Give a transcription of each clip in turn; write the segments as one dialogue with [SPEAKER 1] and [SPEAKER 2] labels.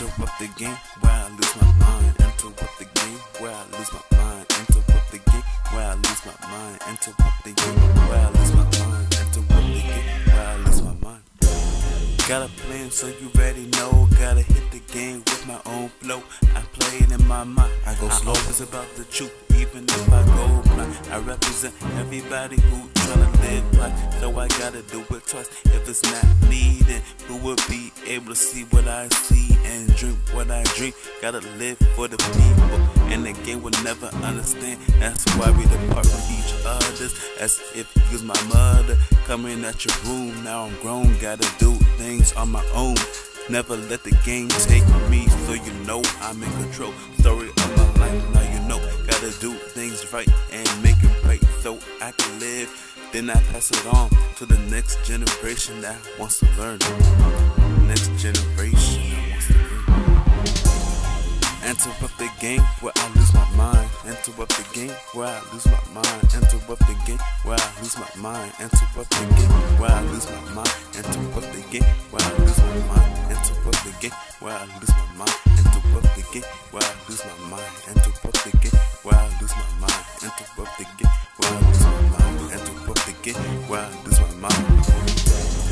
[SPEAKER 1] Interrupt the game where I lose my mind. Interrupt the game where I lose my mind. Interrupt the game where I lose my mind. Interrupt the game where I lose my mind. Interrupt the game where I lose my mind. Got a plan so you ready? know. Gotta hit the game with my own flow. I play it in my mind.
[SPEAKER 2] I go slow.
[SPEAKER 1] Always about the truth, even if I go blind. I represent everybody who tryna live life, so I gotta do it twice. If it's not me, then who would be able to see what I see and drink what I drink? Gotta live for the people, and the game will never understand. That's why we depart from each other, as if you was my mother. Coming at your room, now I'm grown, gotta do things on my own. Never let the game take me, so you know I'm in control. Story of my life, now you know. Gotta do things right and make it right so I can live. Then I pass it on to the next generation that wants to learn. Next generation that wants to learn. Interrupt the game where I lose my mind. Interrupt the game where I lose my mind. Interrupt the game where I lose my mind. Interrupt the game where I lose my mind. Interrupt the game where I lose my mind. Interrupt the game where I lose my mind. Interrupt the game where I lose my mind. Interrupt the game where I lose my mind. Where I my mind.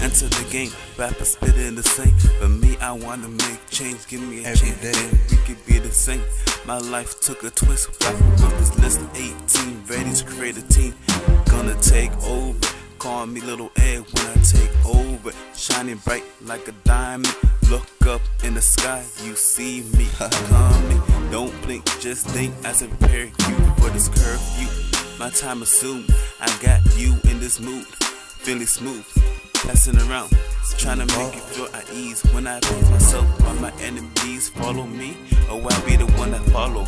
[SPEAKER 1] Enter the game, rapper spitting the same. But me, I wanna make change. Give me a
[SPEAKER 2] Every
[SPEAKER 1] chance,
[SPEAKER 2] day.
[SPEAKER 1] we could be the same. My life took a twist. With this list 18, ready to create a team. Gonna take over. Call me little Ed when I take over. Shining bright like a diamond. Look up in the sky, you see me coming. Don't blink, just think as I prepare you for this curfew. My time is soon. I got you in this mood, feeling smooth, passing around, trying to make you feel at ease. When I pace myself, while my enemies follow me, or I'll be the one that follow.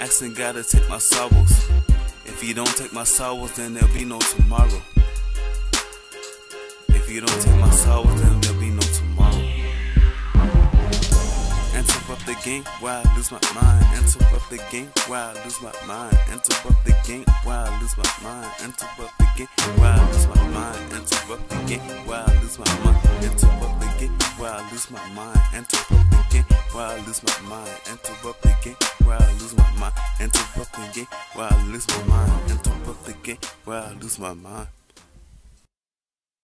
[SPEAKER 1] Asking God to take my sorrows. If you don't take my sorrows, then there'll be no tomorrow. If you don't take my sorrows, then there'll be no tomorrow. Interrupt the game where I lose my mind. Interrupt the game where I lose my mind. Interrupt the game where I lose my mind. Interrupt the game where I lose my mind. Interrupt the game where I lose my mind. Interrupt the game where I lose my mind. Interrupt the game where I lose my mind. Interrupt the game where I lose my mind. Interrupt the game where I lose my mind. Interrupt the game where I lose my mind.